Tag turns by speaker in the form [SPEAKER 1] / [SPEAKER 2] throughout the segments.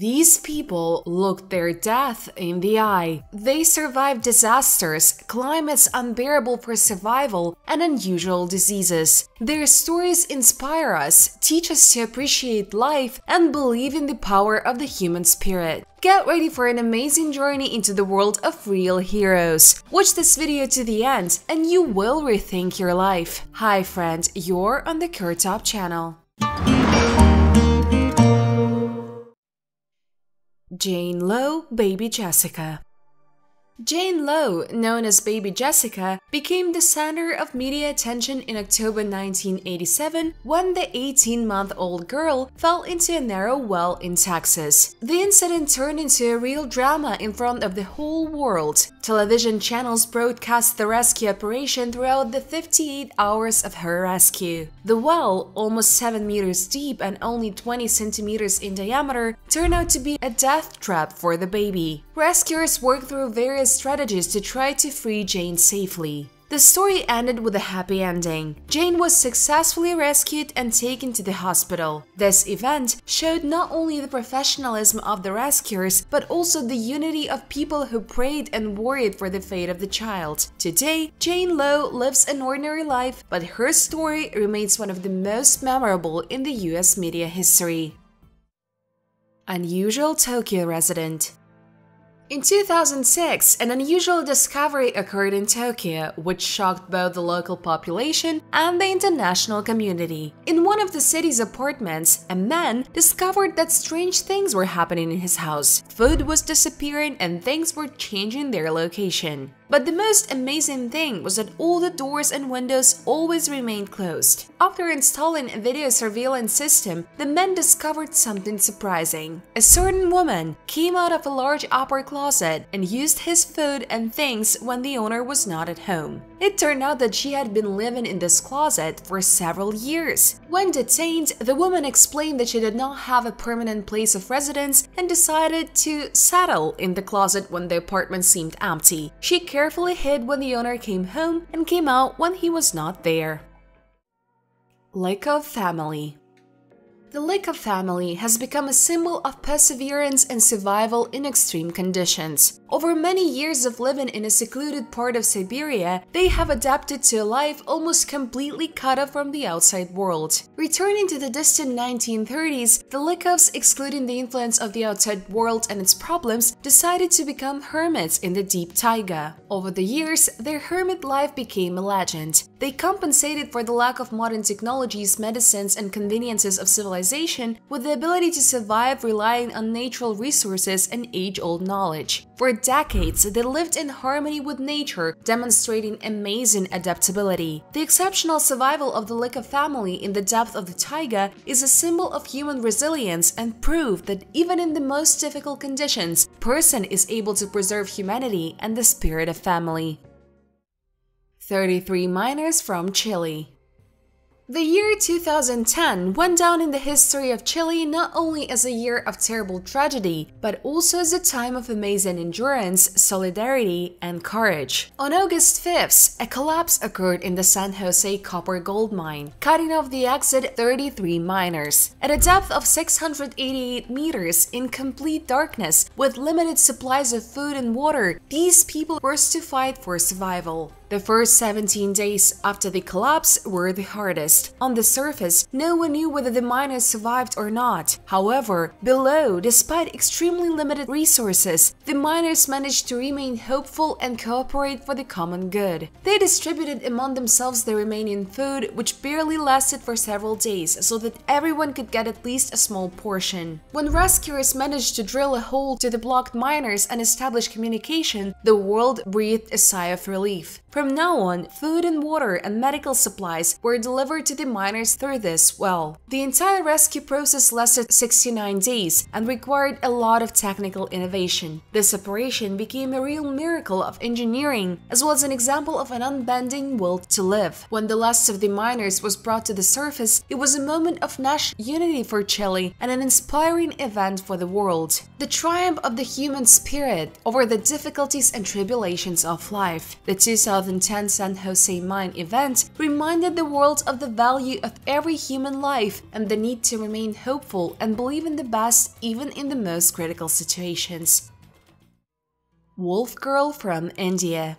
[SPEAKER 1] These people looked their death in the eye. They survived disasters, climates unbearable for survival, and unusual diseases. Their stories inspire us, teach us to appreciate life, and believe in the power of the human spirit. Get ready for an amazing journey into the world of real heroes. Watch this video to the end and you will rethink your life. Hi friend, you're on the KirTop channel. Jane Lowe, Baby Jessica Jane Lowe, known as Baby Jessica, became the center of media attention in October 1987 when the 18-month-old girl fell into a narrow well in Texas. The incident turned into a real drama in front of the whole world. Television channels broadcast the rescue operation throughout the 58 hours of her rescue. The well, almost 7 meters deep and only 20 centimeters in diameter, turned out to be a death trap for the baby. Rescuers worked through various strategies to try to free Jane safely. The story ended with a happy ending. Jane was successfully rescued and taken to the hospital. This event showed not only the professionalism of the rescuers, but also the unity of people who prayed and worried for the fate of the child. Today, Jane Lowe lives an ordinary life, but her story remains one of the most memorable in the US media history. Unusual Tokyo resident in 2006, an unusual discovery occurred in Tokyo, which shocked both the local population and the international community. In one of the city's apartments, a man discovered that strange things were happening in his house. Food was disappearing and things were changing their location. But the most amazing thing was that all the doors and windows always remained closed. After installing a video surveillance system, the men discovered something surprising. A certain woman came out of a large upper closet and used his food and things when the owner was not at home. It turned out that she had been living in this closet for several years. When detained, the woman explained that she did not have a permanent place of residence and decided to settle in the closet when the apartment seemed empty. She carefully hid when the owner came home and came out when he was not there. Lykov family the Lykov family has become a symbol of perseverance and survival in extreme conditions. Over many years of living in a secluded part of Siberia, they have adapted to a life almost completely cut off from the outside world. Returning to the distant 1930s, the Lykovs, excluding the influence of the outside world and its problems, decided to become hermits in the deep taiga. Over the years, their hermit life became a legend. They compensated for the lack of modern technologies, medicines, and conveniences of civilization with the ability to survive relying on natural resources and age-old knowledge. For decades, they lived in harmony with nature, demonstrating amazing adaptability. The exceptional survival of the Lika family in the depth of the taiga is a symbol of human resilience and proof that even in the most difficult conditions, person is able to preserve humanity and the spirit of family. 33 miners from Chile. The year 2010 went down in the history of Chile not only as a year of terrible tragedy, but also as a time of amazing endurance, solidarity, and courage. On August 5th, a collapse occurred in the San Jose copper gold mine, cutting off the exit 33 miners. At a depth of 688 meters in complete darkness, with limited supplies of food and water, these people forced to fight for survival. The first 17 days after the collapse were the hardest. On the surface, no one knew whether the miners survived or not. However, below, despite extremely limited resources, the miners managed to remain hopeful and cooperate for the common good. They distributed among themselves the remaining food, which barely lasted for several days, so that everyone could get at least a small portion. When rescuers managed to drill a hole to the blocked miners and establish communication, the world breathed a sigh of relief. From now on, food and water and medical supplies were delivered to the miners through this well. The entire rescue process lasted 69 days and required a lot of technical innovation. This operation became a real miracle of engineering, as well as an example of an unbending will to live. When the last of the miners was brought to the surface, it was a moment of national unity for Chile and an inspiring event for the world. The triumph of the human spirit over the difficulties and tribulations of life. The 2000 2010 San Jose mine event reminded the world of the value of every human life and the need to remain hopeful and believe in the best even in the most critical situations. Wolf Girl from India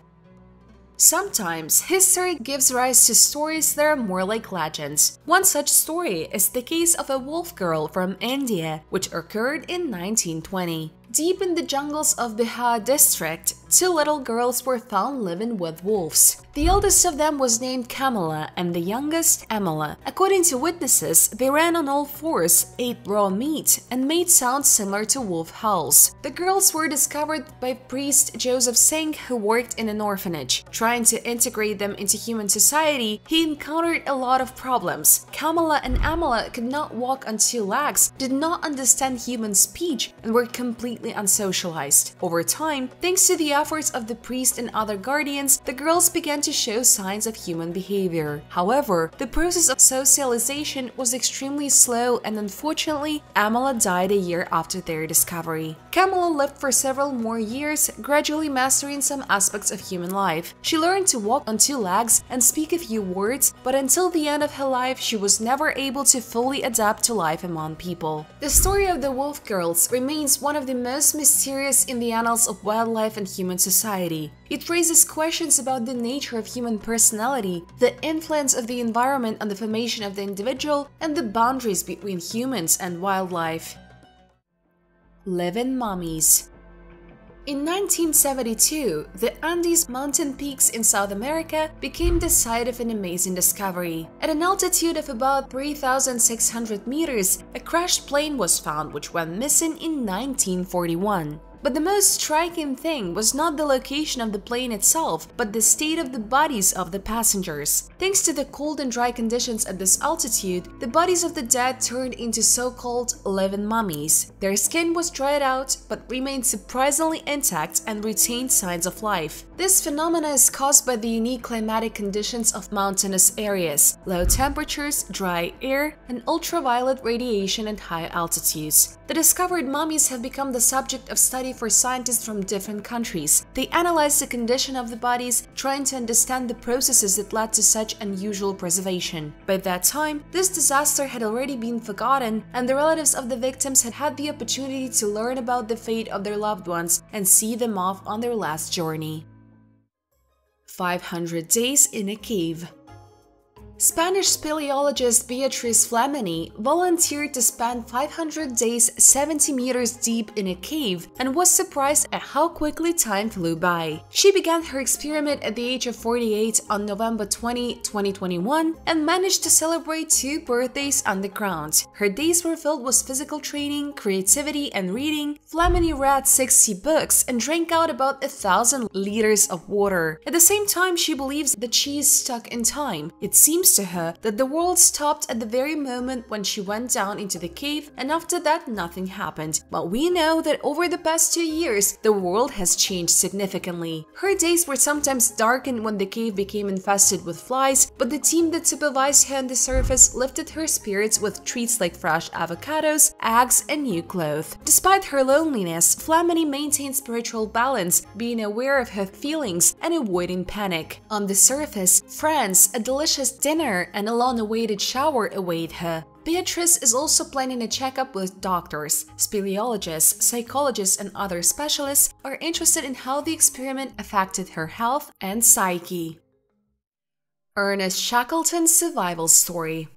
[SPEAKER 1] Sometimes history gives rise to stories that are more like legends. One such story is the case of a wolf girl from India, which occurred in 1920. Deep in the jungles of Bihar district, two little girls were found living with wolves. The eldest of them was named Kamala and the youngest Amala. According to witnesses, they ran on all fours, ate raw meat, and made sounds similar to wolf howls. The girls were discovered by priest Joseph Singh who worked in an orphanage. Trying to integrate them into human society, he encountered a lot of problems. Kamala and Amala could not walk on two legs, did not understand human speech, and were completely unsocialized. Over time, thanks to the efforts of the priest and other guardians, the girls began to show signs of human behavior. However, the process of socialization was extremely slow and unfortunately, Amala died a year after their discovery. Kamala lived for several more years, gradually mastering some aspects of human life. She learned to walk on two legs and speak a few words, but until the end of her life, she was never able to fully adapt to life among people. The story of the Wolf Girls remains one of the most mysterious in the annals of wildlife and human society. It raises questions about the nature of human personality, the influence of the environment on the formation of the individual, and the boundaries between humans and wildlife. Living Mummies in 1972, the Andes mountain peaks in South America became the site of an amazing discovery. At an altitude of about 3,600 meters, a crashed plane was found which went missing in 1941. But the most striking thing was not the location of the plane itself, but the state of the bodies of the passengers. Thanks to the cold and dry conditions at this altitude, the bodies of the dead turned into so-called living mummies. Their skin was dried out, but remained surprisingly intact and retained signs of life. This phenomena is caused by the unique climatic conditions of mountainous areas, low temperatures, dry air, and ultraviolet radiation at high altitudes. The discovered mummies have become the subject of study for scientists from different countries. They analyzed the condition of the bodies, trying to understand the processes that led to such unusual preservation. By that time, this disaster had already been forgotten, and the relatives of the victims had had the opportunity to learn about the fate of their loved ones and see them off on their last journey. 500 Days in a Cave Spanish speleologist Beatriz Flamini volunteered to spend 500 days 70 meters deep in a cave and was surprised at how quickly time flew by. She began her experiment at the age of 48 on November 20, 2021 and managed to celebrate two birthdays underground. Her days were filled with physical training, creativity, and reading. Flamini read 60 books and drank out about a thousand liters of water. At the same time, she believes that she is stuck in time. It to her that the world stopped at the very moment when she went down into the cave and after that nothing happened. But we know that over the past two years, the world has changed significantly. Her days were sometimes darkened when the cave became infested with flies, but the team that supervised her on the surface lifted her spirits with treats like fresh avocados, eggs, and new clothes. Despite her loneliness, Flamini maintained spiritual balance, being aware of her feelings and avoiding panic. On the surface, friends, a delicious dinner dinner and a long-awaited shower await her. Beatrice is also planning a checkup with doctors. Speleologists, psychologists, and other specialists are interested in how the experiment affected her health and psyche. Ernest Shackleton's survival story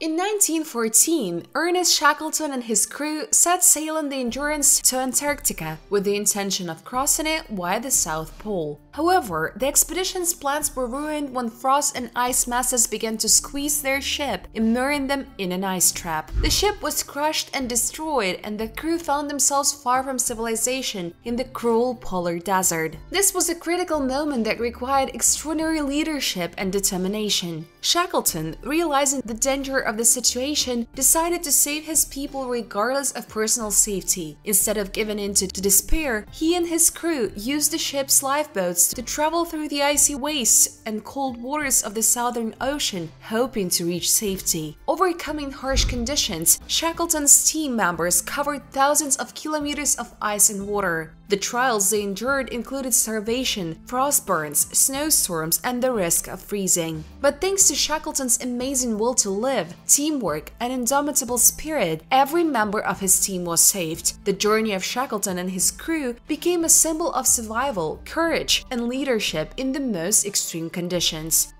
[SPEAKER 1] in 1914, Ernest Shackleton and his crew set sail on the Endurance to Antarctica with the intention of crossing it via the South Pole. However, the expedition's plans were ruined when frost and ice masses began to squeeze their ship, immuring them in an ice trap. The ship was crushed and destroyed, and the crew found themselves far from civilization in the cruel polar desert. This was a critical moment that required extraordinary leadership and determination. Shackleton, realizing the danger of the situation, decided to save his people regardless of personal safety. Instead of giving in to, despair, he and his crew used the ship's lifeboats to travel through the icy wastes and cold waters of the Southern Ocean, hoping to reach safety. Overcoming harsh conditions, Shackleton's team members covered thousands of kilometers of ice and water. The trials they endured included starvation, frost burns, snowstorms, and the risk of freezing. But thanks to Shackleton's amazing will to live, teamwork, and indomitable spirit, every member of his team was saved. The journey of Shackleton and his crew became a symbol of survival, courage, and leadership in the most extreme conditions.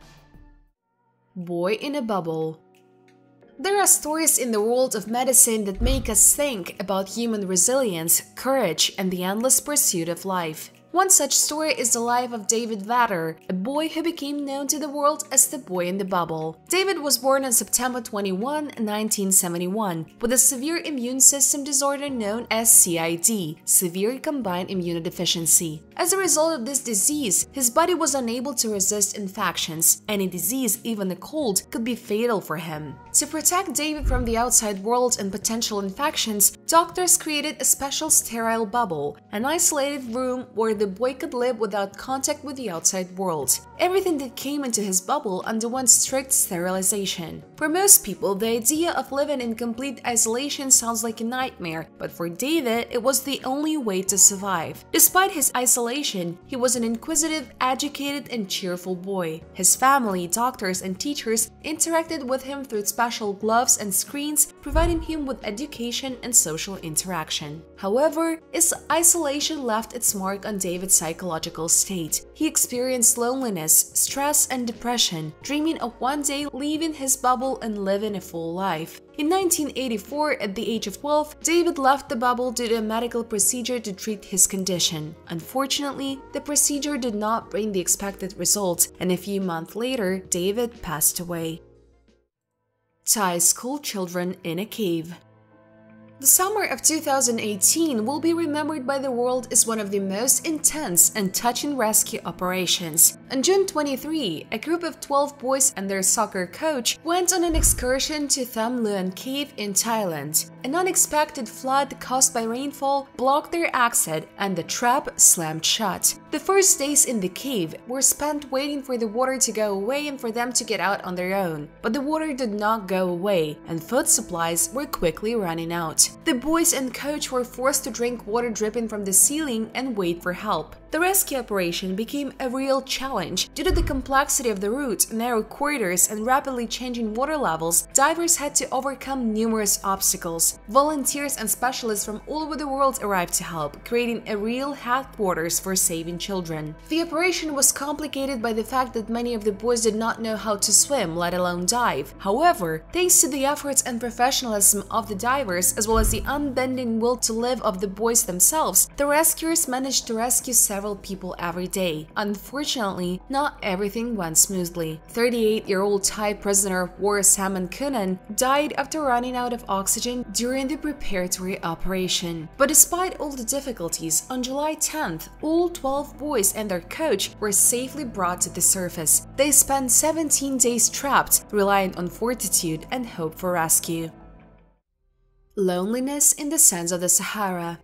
[SPEAKER 1] Boy in a Bubble there are stories in the world of medicine that make us think about human resilience, courage, and the endless pursuit of life. One such story is the life of David Vetter, a boy who became known to the world as the boy in the bubble. David was born on September 21, 1971, with a severe immune system disorder known as CID, severe combined immunodeficiency. As a result of this disease, his body was unable to resist infections. Any disease, even a cold, could be fatal for him. To protect David from the outside world and potential infections, doctors created a special sterile bubble, an isolated room where the boy could live without contact with the outside world. Everything that came into his bubble underwent strict sterilization. For most people, the idea of living in complete isolation sounds like a nightmare, but for David, it was the only way to survive. Despite his isolation, he was an inquisitive, educated, and cheerful boy. His family, doctors, and teachers interacted with him through special gloves and screens, providing him with education and social interaction. However, his isolation left its mark on David's psychological state. He experienced loneliness, stress, and depression, dreaming of one day leaving his bubble and living a full life. In 1984, at the age of 12, David left the bubble due to a medical procedure to treat his condition. Unfortunately, the procedure did not bring the expected results, and a few months later, David passed away. Thai school children in a cave. The summer of 2018 will be remembered by the world as one of the most intense and touching rescue operations. On June 23, a group of 12 boys and their soccer coach went on an excursion to Tham Luang Cave in Thailand. An unexpected flood caused by rainfall blocked their exit and the trap slammed shut. The first days in the cave were spent waiting for the water to go away and for them to get out on their own. But the water did not go away and food supplies were quickly running out. The boys and coach were forced to drink water dripping from the ceiling and wait for help. The rescue operation became a real challenge. Due to the complexity of the route, narrow corridors, and rapidly changing water levels, divers had to overcome numerous obstacles. Volunteers and specialists from all over the world arrived to help, creating a real headquarters for saving children. The operation was complicated by the fact that many of the boys did not know how to swim, let alone dive. However, thanks to the efforts and professionalism of the divers, as well as the unbending will to live of the boys themselves, the rescuers managed to rescue several people every day. Unfortunately, not everything went smoothly. 38-year-old Thai prisoner war Saman Kunan died after running out of oxygen during the preparatory operation. But despite all the difficulties, on July 10th, all 12 boys and their coach were safely brought to the surface. They spent 17 days trapped, relying on fortitude and hope for rescue. Loneliness in the sands of the Sahara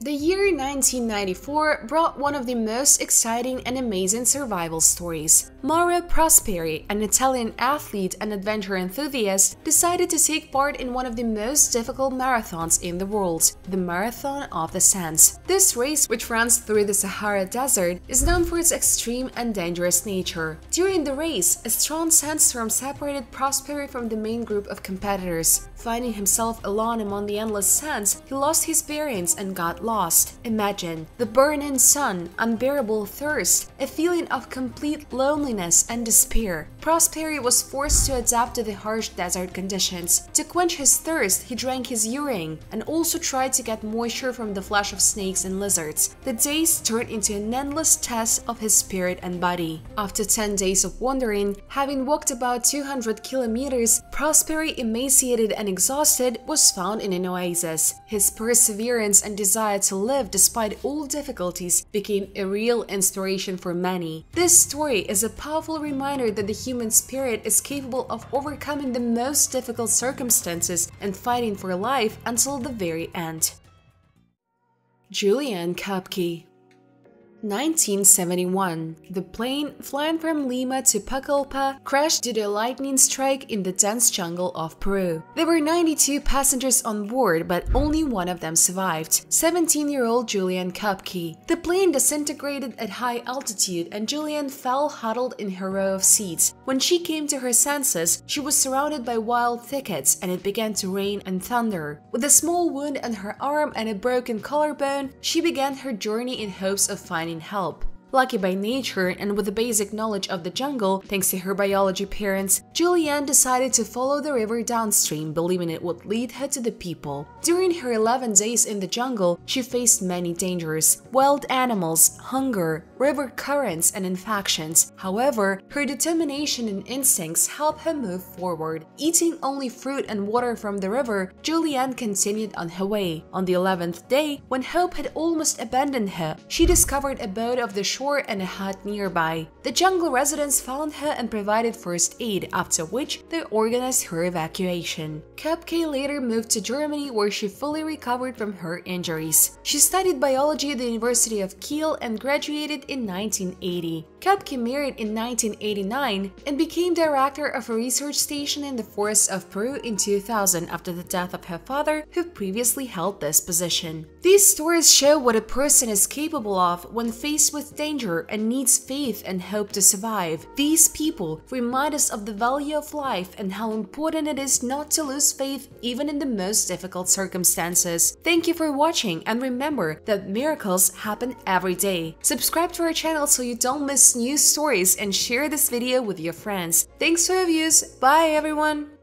[SPEAKER 1] the year 1994 brought one of the most exciting and amazing survival stories. Mauro Prosperi, an Italian athlete and adventure enthusiast, decided to take part in one of the most difficult marathons in the world, the Marathon of the Sands. This race, which runs through the Sahara Desert, is known for its extreme and dangerous nature. During the race, a strong sandstorm separated Prosperi from the main group of competitors. Finding himself alone among the endless sands, he lost his bearings and got lost. Imagine the burning sun, unbearable thirst, a feeling of complete loneliness and despair. Prosperi was forced to adapt to the harsh desert conditions. To quench his thirst, he drank his urine and also tried to get moisture from the flesh of snakes and lizards. The days turned into an endless test of his spirit and body. After 10 days of wandering, having walked about 200 kilometers, Prosperi emaciated and exhausted, was found in an oasis. His perseverance and desire to live despite all difficulties became a real inspiration for many. This story is a powerful reminder that the human spirit is capable of overcoming the most difficult circumstances and fighting for life until the very end. Julian Koepcke 1971. The plane, flying from Lima to Pucallpa, crashed due to a lightning strike in the dense jungle of Peru. There were 92 passengers on board, but only one of them survived 17 year old Julianne Koepcke. The plane disintegrated at high altitude, and Julianne fell huddled in her row of seats. When she came to her senses, she was surrounded by wild thickets, and it began to rain and thunder. With a small wound on her arm and a broken collarbone, she began her journey in hopes of finding finding help. Lucky by nature and with a basic knowledge of the jungle, thanks to her biology parents, Julianne decided to follow the river downstream, believing it would lead her to the people. During her 11 days in the jungle, she faced many dangers wild animals, hunger, river currents, and infections. However, her determination and instincts helped her move forward. Eating only fruit and water from the river, Julianne continued on her way. On the 11th day, when hope had almost abandoned her, she discovered a boat of the shore and a hut nearby. The jungle residents found her and provided first aid, after which they organized her evacuation. Koepcke later moved to Germany where she fully recovered from her injuries. She studied biology at the University of Kiel and graduated in 1980. Koepcke married in 1989 and became director of a research station in the forests of Peru in 2000 after the death of her father, who previously held this position. These stories show what a person is capable of when faced with danger and needs faith and hope to survive. These people remind us of the value of life and how important it is not to lose faith even in the most difficult circumstances. Thank you for watching and remember that miracles happen every day. Subscribe to our channel so you don't miss new stories and share this video with your friends. Thanks for your views. Bye everyone!